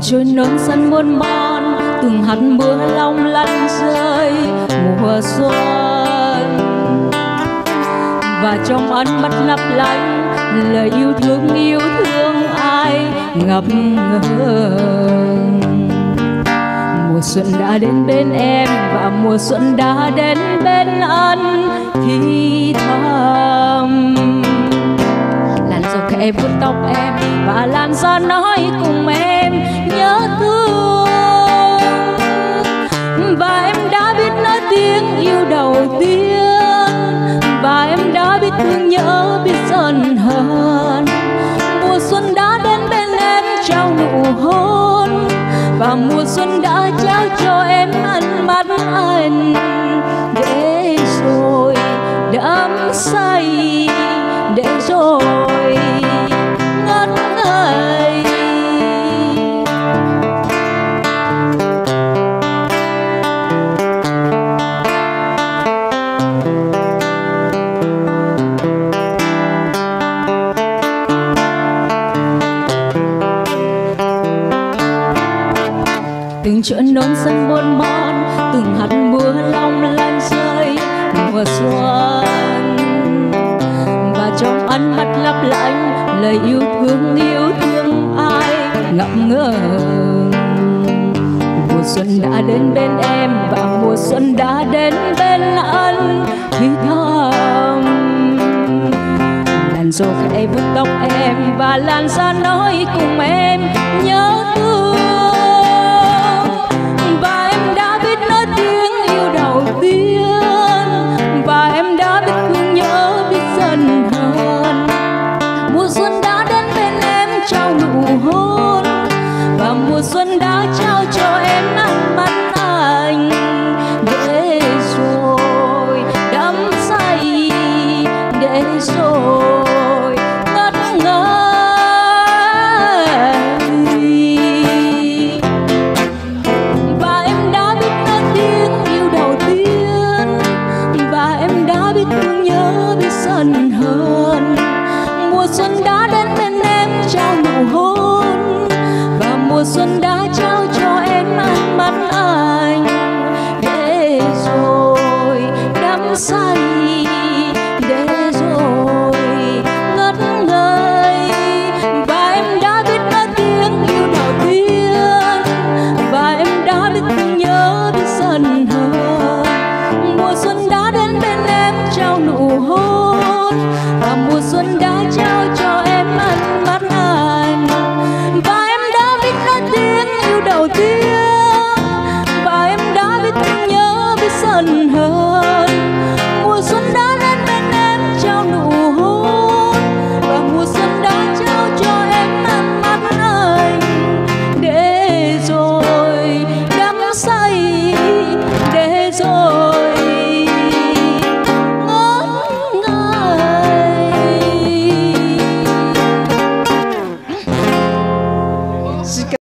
trôi nón sân muôn man từng hạt mưa long lanh rơi mùa xuân. Và trong ánh mắt lấp lánh, lời yêu thương yêu thương ai ngập ngừng? Mùa xuân đã đến bên em và mùa xuân đã đến bên anh thì thầm. Làn gió khẽ vuốt tóc em và làn gió nói cùng em nhớ thương. Và em đã biết nói tiếng yêu đầu tiên. Và em đã biết thương nhớ biết giận hờn. Mùa xuân đã đến bên em trao nụ hôn. Và mùa xuân đã trao cho em ánh mắt anh để rồi đắm say, để rồi từng chỗ nón sân buồn man từng hạt mưa long lanh rơi mùa xuân và trong ánh mắt lấp lánh, lời yêu thương yêu thương ai ngậm ngơ. mùa xuân đã đến bên em và mùa xuân đã đến bên anh thì thầm, làn gió khẽ vuốt tóc em và làn da nói cùng em, nhớ thương trao cho em nắng mắt anh để rồi đắm say để rồi say, để rồi ngất ngây. Và em đã biết nói tiếng yêu đầu tiên và em đã biết thương nhớ biết giận hờn. Mùa xuân đã đến bên em trao nụ hôn. Và mùa xuân đã trao cho em ánh mắt anh. Và em đã biết nói tiếng yêu đầu tiên và em đã biết thương nhớ biết giận hờn.